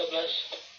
Deus abençoe.